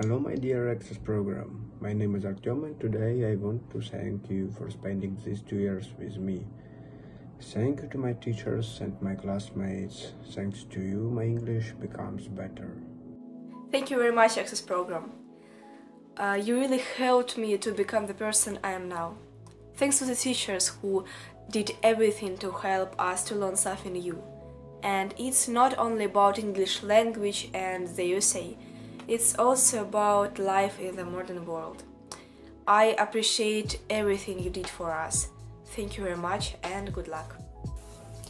Hello, my dear Access program. My name is Artyom, and today I want to thank you for spending these two years with me. Thank you to my teachers and my classmates. Thanks to you, my English becomes better. Thank you very much, Access Program. Uh, you really helped me to become the person I am now. Thanks to the teachers who did everything to help us to learn something new. And it's not only about English language and the USA, it's also about life in the modern world. I appreciate everything you did for us. Thank you very much and good luck.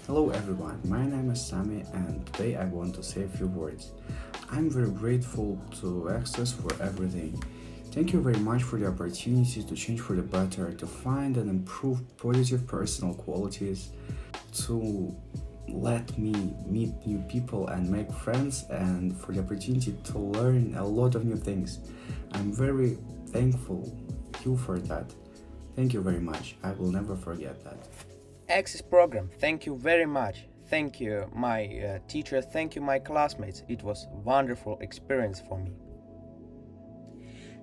Hello everyone, my name is Sami and today I want to say a few words. I'm very grateful to Access for everything. Thank you very much for the opportunity to change for the better, to find and improve positive personal qualities, to let me meet new people and make friends, and for the opportunity to learn a lot of new things. I'm very thankful you for that. Thank you very much. I will never forget that. Access program, thank you very much. Thank you, my uh, teacher. Thank you, my classmates. It was wonderful experience for me.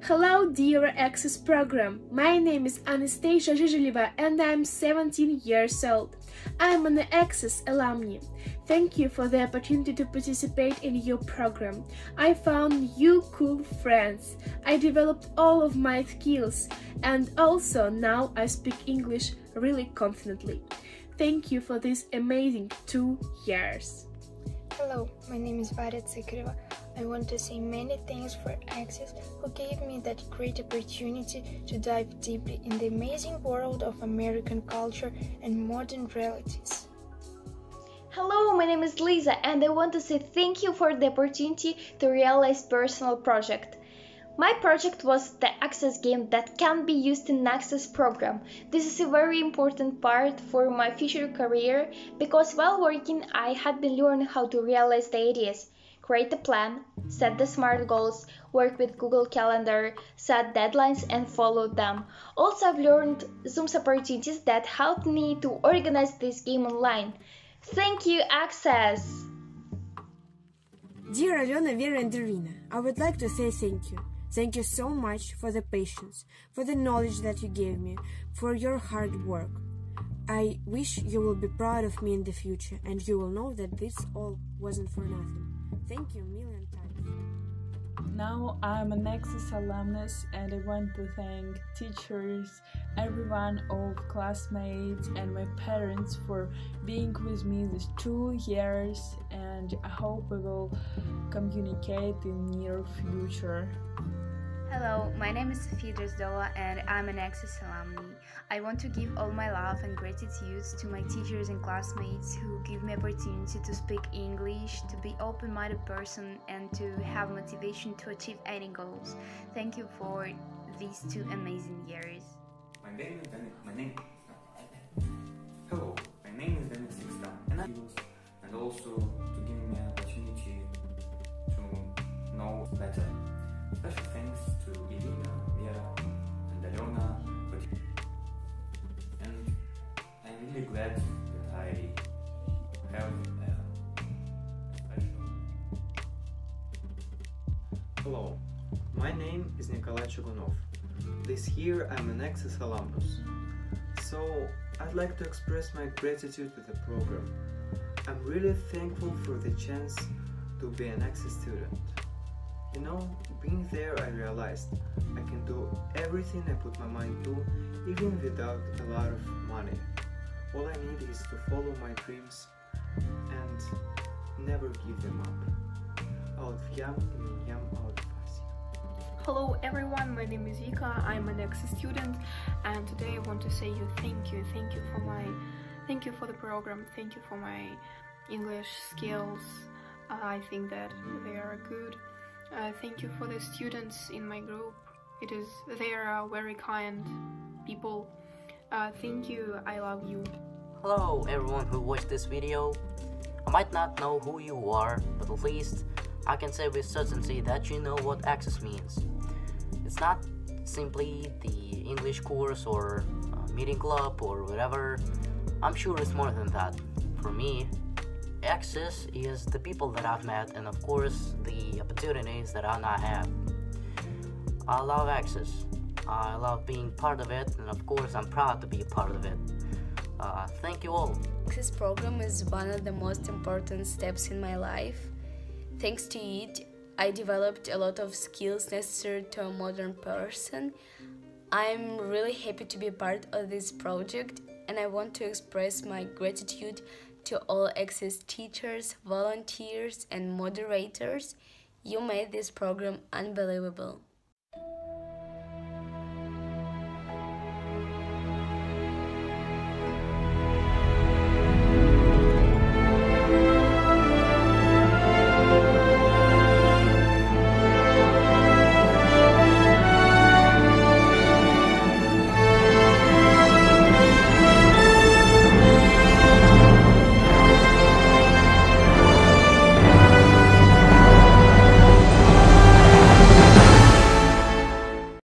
Hello, dear Access program. My name is Anastasia Zhizheleva and I'm 17 years old. I'm an Access alumni. Thank you for the opportunity to participate in your program. I found you cool friends. I developed all of my skills and also now I speak English really confidently. Thank you for these amazing two years. Hello, my name is Varia Tsikireva. I want to say many thanks for Access who gave me that great opportunity to dive deeply in the amazing world of American culture and modern realities. Hello, my name is Lisa and I want to say thank you for the opportunity to realize personal project. My project was the Access game that can be used in Access program. This is a very important part for my future career because while working I had been learning how to realize the ideas create a plan, set the SMART goals, work with Google Calendar, set deadlines and follow them. Also I've learned Zoom's opportunities that helped me to organize this game online. Thank you, Access! Dear Alena, Vera and Irina, I would like to say thank you. Thank you so much for the patience, for the knowledge that you gave me, for your hard work. I wish you will be proud of me in the future and you will know that this all wasn't for nothing. Thank you a million times. Now I'm an Access alumnus and I want to thank teachers, everyone of classmates and my parents for being with me these two years and I hope we will communicate in near future. Hello, my name is Sofia Dresdola and I'm an Access alumni. I want to give all my love and gratitude to my teachers and classmates who give me opportunity to speak English, to be open-minded person and to have motivation to achieve any goals. Thank you for these two amazing years. My name. My name. Hello, my name is Nikolai Chugunov. This year I'm an Access alumnus. So I'd like to express my gratitude to the program. I'm really thankful for the chance to be an Access student. You know, being there I realized I can do everything I put my mind to even without a lot of money. All I need is to follow my dreams and never give them up. Alfyam Yam Hello everyone, my name is Vika, I'm an ex student and today I want to say you thank you, thank you for my, thank you for the program, thank you for my English skills, I think that they are good. Uh, thank you for the students in my group, it is, they are very kind people. Uh, thank you, I love you. Hello everyone who watched this video. I might not know who you are, but at least I can say with certainty that you know what Access means. It's not simply the English course or meeting club or whatever. I'm sure it's more than that. For me, Access is the people that I've met and of course the opportunities that I now have. I love Access. I love being part of it, and of course, I'm proud to be a part of it. Uh, thank you all. Access program is one of the most important steps in my life. Thanks to it, I developed a lot of skills necessary to a modern person. I'm really happy to be part of this project and I want to express my gratitude to all Access teachers, volunteers, and moderators. You made this program unbelievable.